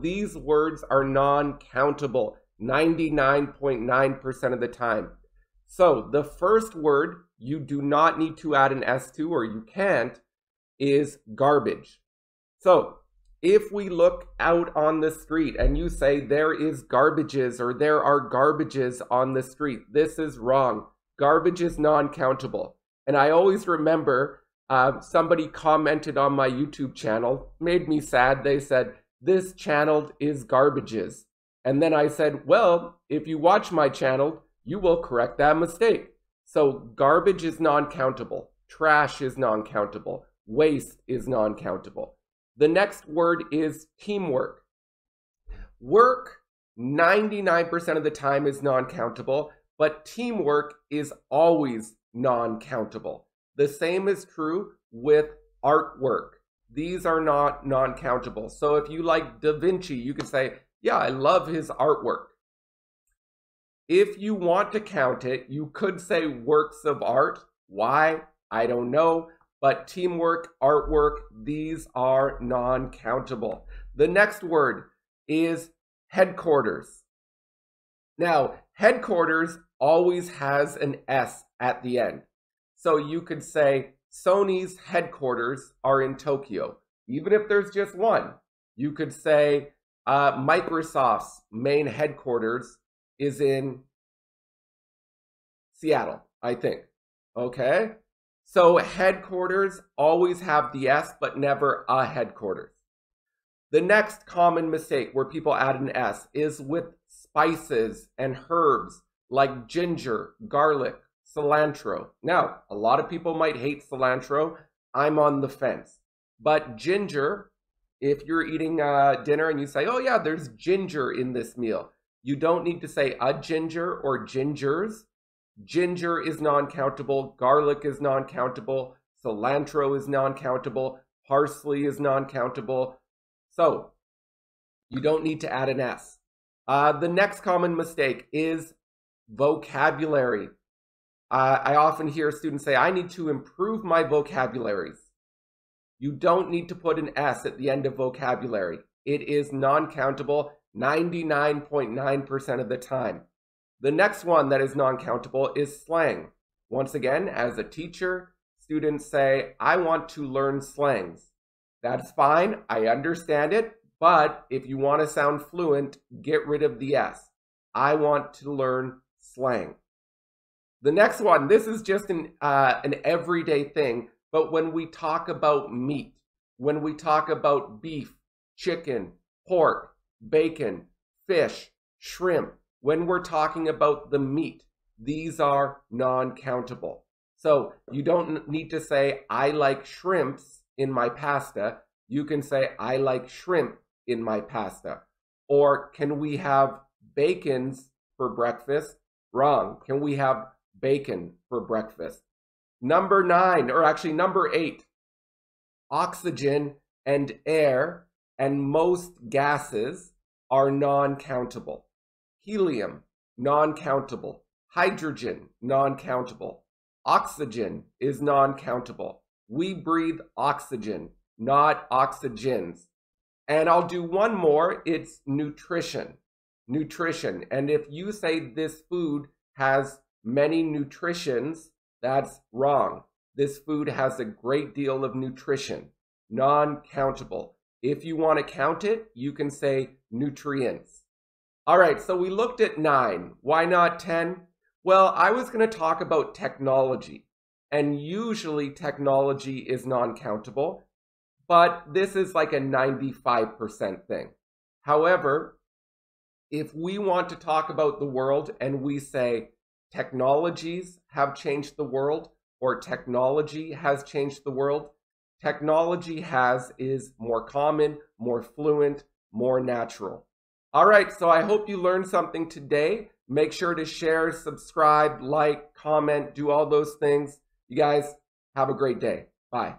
These words are non-countable 99.9% of the time. So the first word you do not need to add an S to, or you can't, is garbage. So if we look out on the street and you say there is garbages or there are garbages on the street, this is wrong. Garbage is non-countable. And I always remember uh, somebody commented on my YouTube channel, made me sad. They said, this channel is garbages. And then I said, well, if you watch my channel, you will correct that mistake. So garbage is non-countable. Trash is non-countable. Waste is non-countable. The next word is teamwork. Work 99% of the time is non-countable, but teamwork is always non-countable. The same is true with artwork. These are not non-countable. So if you like Da Vinci, you could say, yeah, I love his artwork. If you want to count it, you could say works of art. Why? I don't know. But teamwork, artwork, these are non-countable. The next word is headquarters. Now, headquarters always has an S at the end. So you could say Sony's headquarters are in Tokyo. Even if there's just one, you could say uh, Microsoft's main headquarters is in Seattle, I think. Okay? So headquarters always have the S, but never a headquarters. The next common mistake where people add an S is with spices and herbs like ginger, garlic, cilantro. Now, a lot of people might hate cilantro. I'm on the fence. But ginger, if you're eating uh, dinner and you say, oh yeah, there's ginger in this meal, you don't need to say a ginger or gingers. Ginger is non-countable. Garlic is non-countable. Cilantro is non-countable. Parsley is non-countable. So, you don't need to add an S. Uh, the next common mistake is vocabulary. Uh, I often hear students say, I need to improve my vocabularies. You don't need to put an S at the end of vocabulary. It is non-countable 99.9% of the time. The next one that is non-countable is slang. Once again, as a teacher, students say, I want to learn slangs. That's fine, I understand it, but if you want to sound fluent, get rid of the S. I want to learn slang. The next one, this is just an, uh, an everyday thing, but when we talk about meat, when we talk about beef, chicken, pork, bacon, fish, shrimp, when we're talking about the meat, these are non-countable. So you don't need to say, I like shrimps in my pasta. You can say, I like shrimp in my pasta. Or can we have bacons for breakfast? Wrong. Can we have bacon for breakfast. Number nine, or actually number eight, oxygen and air and most gases are non-countable. Helium, non-countable. Hydrogen, non-countable. Oxygen is non-countable. We breathe oxygen, not oxygens. And I'll do one more. It's nutrition. Nutrition. And if you say this food has many nutritions, that's wrong. This food has a great deal of nutrition, non-countable. If you want to count it, you can say nutrients. All right, so we looked at nine. Why not 10? Well, I was going to talk about technology, and usually technology is non-countable, but this is like a 95% thing. However, if we want to talk about the world and we say technologies have changed the world or technology has changed the world. Technology has is more common, more fluent, more natural. All right, so I hope you learned something today. Make sure to share, subscribe, like, comment, do all those things. You guys have a great day. Bye.